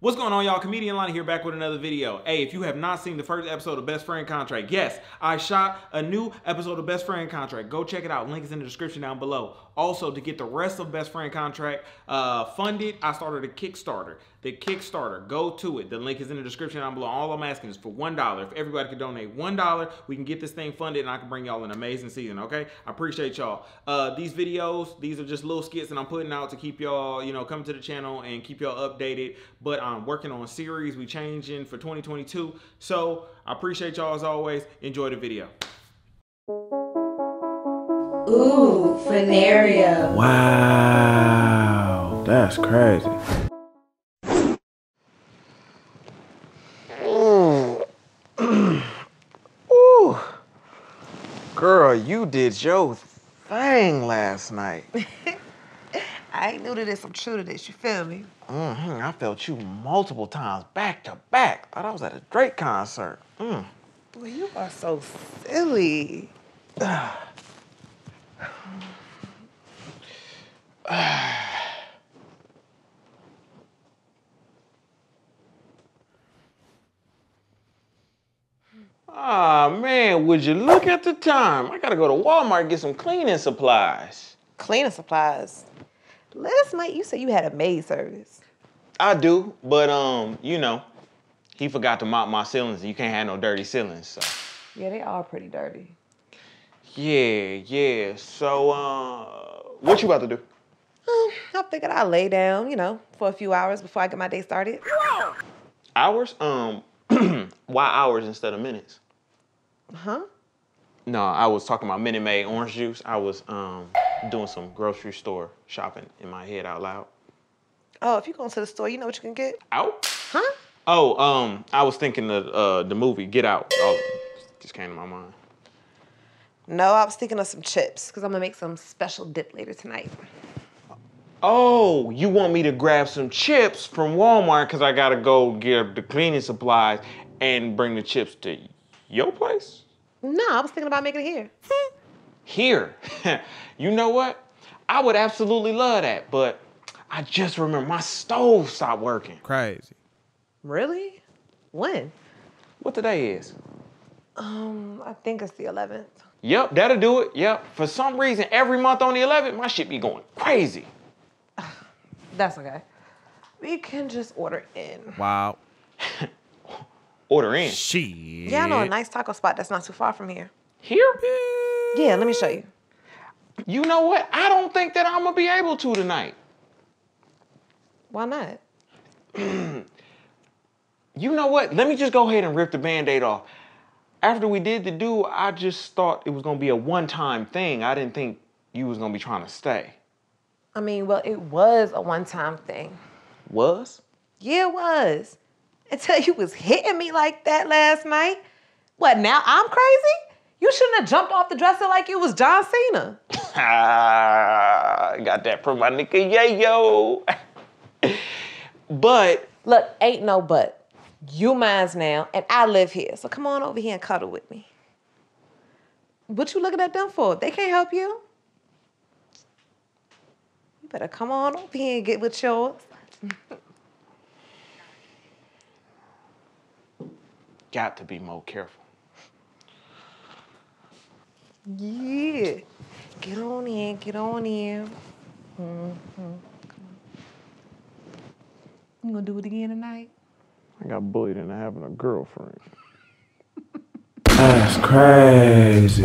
What's going on, y'all? Comedian Lonnie here back with another video. Hey, if you have not seen the first episode of Best Friend Contract, yes, I shot a new episode of Best Friend Contract. Go check it out. Link is in the description down below. Also, to get the rest of Best Friend Contract uh, funded, I started a Kickstarter. The Kickstarter, go to it. The link is in the description down below. All I'm asking is for $1. If everybody could donate $1, we can get this thing funded and I can bring y'all an amazing season, okay? I appreciate y'all. Uh, these videos, these are just little skits that I'm putting out to keep y'all, you know, come to the channel and keep y'all updated. But I'm working on a series. We changing for 2022. So I appreciate y'all as always. Enjoy the video. Ooh, Fenaria. Wow, that's crazy. Girl, you did your thing last night. I ain't new to this, I'm true to this, you feel me? Mm-hmm. I felt you multiple times back to back. Thought I was at a Drake concert. Mm. Boy, you are so silly. Man, would you look at the time? I gotta go to Walmart and get some cleaning supplies. Cleaning supplies. Last night you said you had a maid service. I do, but um, you know, he forgot to mop my ceilings. and You can't have no dirty ceilings, so. Yeah, they are pretty dirty. Yeah, yeah. So, uh, what you about to do? Um, I figured I'd lay down, you know, for a few hours before I get my day started. Hours? Um, why hours instead of minutes? Huh? No, I was talking about Minute Maid orange juice. I was um doing some grocery store shopping in my head out loud. Oh, if you go into the store, you know what you can get? Out? Huh? Oh, um, I was thinking of uh the movie Get Out. Oh, just came to my mind. No, I was thinking of some chips, because I'm gonna make some special dip later tonight. Oh, you want me to grab some chips from Walmart because I gotta go get the cleaning supplies and bring the chips to your place? No, I was thinking about making it here. Here. you know what? I would absolutely love that, but I just remember my stove stopped working. Crazy. Really? When? What today is? Um, I think it's the 11th. Yep, that'll do it. Yep. For some reason, every month on the 11th, my shit be going crazy. That's okay. We can just order in. Wow. Order in. Shit. Yeah, I know a nice taco spot that's not too far from here. Here? Yeah, let me show you. You know what? I don't think that I'm gonna be able to tonight. Why not? You know what? Let me just go ahead and rip the band-aid off. After we did the do, I just thought it was gonna be a one-time thing. I didn't think you was gonna be trying to stay. I mean, well, it was a one-time thing. Was? Yeah, it was. Until you was hitting me like that last night. What, now I'm crazy? You shouldn't have jumped off the dresser like you was John Cena. Ah, got that from my nigga Yayo. but Look, ain't no but. You mine's now, and I live here. So come on over here and cuddle with me. What you looking at them for? They can't help you. You better come on over here and get with yours. got to be more careful. Yeah. Get on in, get on in. hmm You gonna do it again tonight? I got bullied into having a girlfriend. That's crazy.